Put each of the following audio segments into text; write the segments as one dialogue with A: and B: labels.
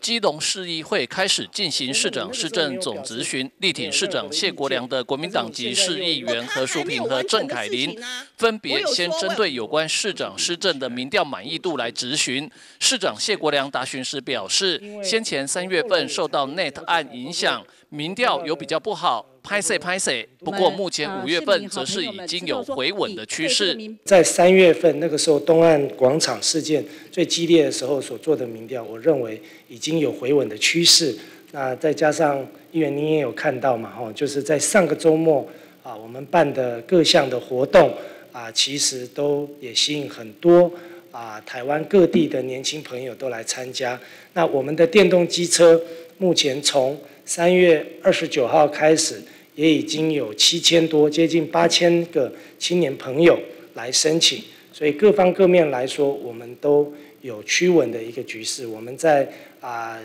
A: 基隆市议会开始进行市长市政总咨询，力挺市长谢国良的国民党籍市议员何淑平和郑凯琳，分别先针对有关市长施政的民调满意度来质询。市长谢国良答询时表示，先前三月份受到 NET 案影响，民调有比较不好。拍摄拍摄，不过目前五月份则是已经有回稳的趋势。
B: 在三月份那个时候，东岸广场事件最激烈的时候所做的民调，我认为已经有回稳的趋势。那再加上议员您也有看到嘛，吼，就是在上个周末啊，我们办的各项的活动啊，其实都也吸引很多啊台湾各地的年轻朋友都来参加。那我们的电动机车目前从三月二十九号开始，也已经有七千多，接近八千个青年朋友来申请，所以各方各面来说，我们都有趋稳的一个局势。我们在啊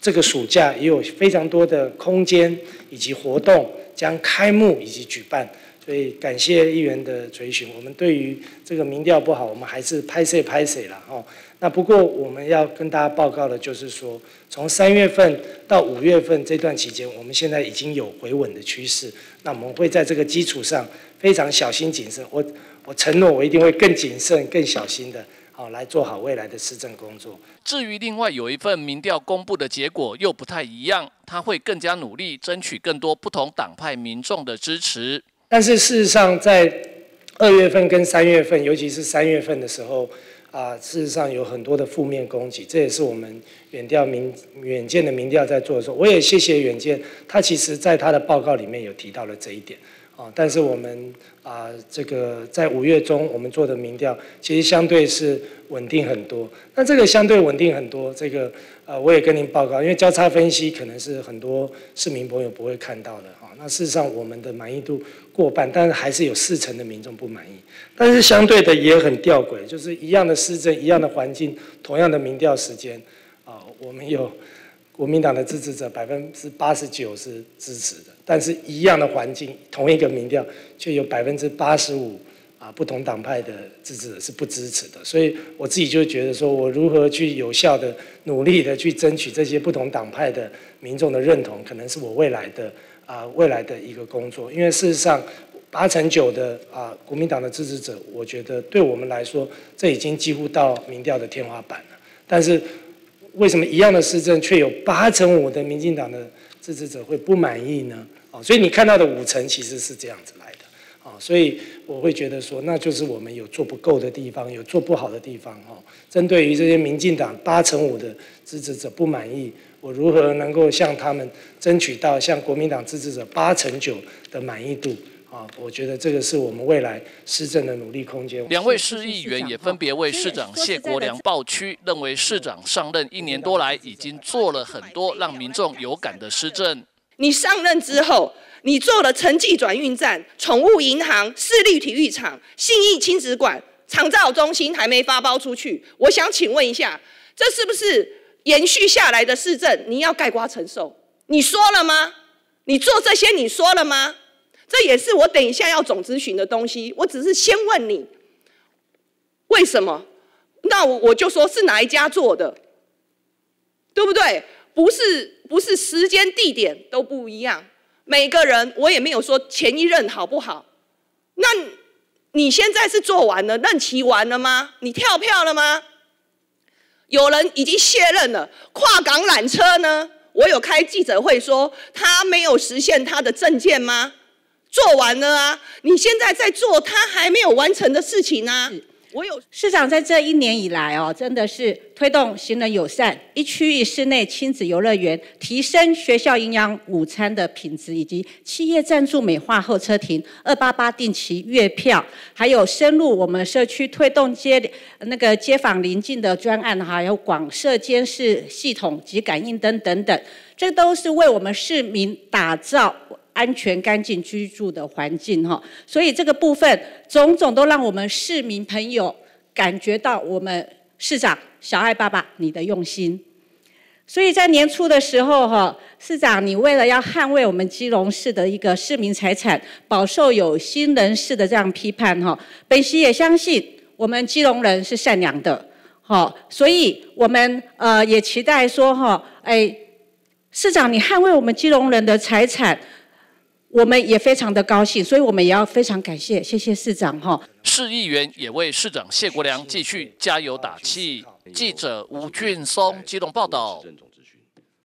B: 这个暑假也有非常多的空间以及活动将开幕以及举办。所以感谢议员的追询，我们对于这个民调不好，我们还是拍谁拍谁了哦。那不过我们要跟大家报告的就是说，从三月份到五月份这段期间，我们现在已经有回稳的趋势。那我们会在这个基础上非常小心谨慎，我我承诺我一定会更谨慎、更小心的，好来做好未来的施政工作。
A: 至于另外有一份民调公布的结果又不太一样，他会更加努力争取更多不同党派民众的支持。
B: 但是事实上，在二月份跟三月份，尤其是三月份的时候，啊，事实上有很多的负面攻击，这也是我们远调民远见的民调在做的时候，我也谢谢远见，他其实在他的报告里面有提到了这一点，啊，但是我们啊，这个在五月中我们做的民调，其实相对是稳定很多。那这个相对稳定很多，这个呃，我也跟您报告，因为交叉分析可能是很多市民朋友不会看到的哈。那事实上，我们的满意度过半，但是还是有四成的民众不满意。但是相对的也很吊诡，就是一样的市政、一样的环境、同样的民调时间，啊，我们有国民党的支持者百分之八十九是支持的，但是一样的环境、同一个民调，却有百分之八十五啊不同党派的支持者是不支持的。所以我自己就觉得说，我如何去有效的、努力的去争取这些不同党派的民众的认同，可能是我未来的。啊，未来的一个工作，因为事实上，八成九的啊国民党的支持者，我觉得对我们来说，这已经几乎到民调的天花板了。但是，为什么一样的市政，却有八成五的民进党的支持者会不满意呢？啊，所以你看到的五成其实是这样子来的。啊，所以我会觉得说，那就是我们有做不够的地方，有做不好的地方。哈，针对于这些民进党八成五的支持者不满意。我如何能够向他们争取到像国民党支持者八成九的满意度啊？我觉得这个是我们未来施政的努力空间。
A: 两位市议员也分别为市长谢国良报区，认为市长上任一年多来已经做了很多让民众有感的施政。
C: 你上任之后，你做了城际转运站、宠物银行、市立体育场、信义亲子馆、长照中心还没发包出去，我想请问一下，这是不是？延续下来的市政，你要盖瓜承受。你说了吗？你做这些，你说了吗？这也是我等一下要总咨询的东西。我只是先问你，为什么？那我我就说是哪一家做的，对不对？不是不是时间地点都不一样。每个人我也没有说前一任好不好。那你现在是做完了，任期完了吗？你跳票了吗？有人已经卸任了，跨港缆车呢？我有开记者会说他没有实现他的证件吗？做完了啊！你现在在做他还没有完成的事情呢。
D: 我有市长在这一年以来哦，真的是推动行人友善，一区域室内亲子游乐园，提升学校营养午餐的品质，以及企业赞助美化候车亭，二八八定期月票，还有深入我们社区推动街那个街坊邻近的专案，还有广设监视系统及感应灯等等，这都是为我们市民打造。安全干净居住的环境哈，所以这个部分种种都让我们市民朋友感觉到我们市长小爱爸爸你的用心。所以在年初的时候哈，市长你为了要捍卫我们基隆市的一个市民财产，饱受有心人士的这样批判哈，本席也相信我们基隆人是善良的。好，所以我们呃也期待说哈，哎，市长你捍卫我们基隆人的财产，我们也非常的高兴，所以我们也要非常感谢，谢谢市长哈。
A: 市议员也为市长谢国良继续加油打气。记者吴俊松基隆报道。